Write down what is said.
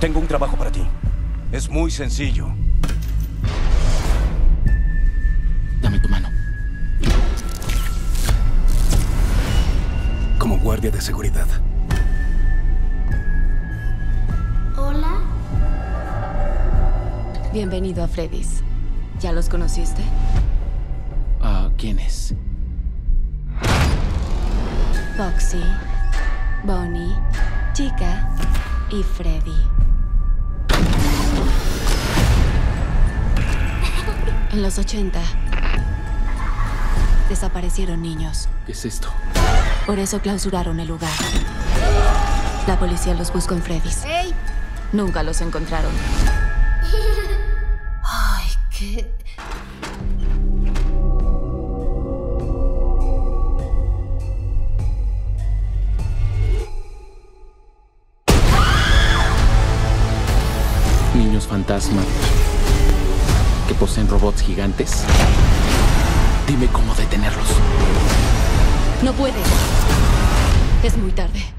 Tengo un trabajo para ti. Es muy sencillo. Dame tu mano. Como guardia de seguridad. Hola. Bienvenido a Freddy's. ¿Ya los conociste? Ah, ¿quién es? Foxy, Bonnie, Chica y Freddy. En los 80 desaparecieron niños. ¿Qué es esto? Por eso clausuraron el lugar. La policía los buscó en Freddy's. ¡Ey! Nunca los encontraron. Ay, qué. Niños fantasma que poseen robots gigantes. Dime cómo detenerlos. No puedes. Es muy tarde.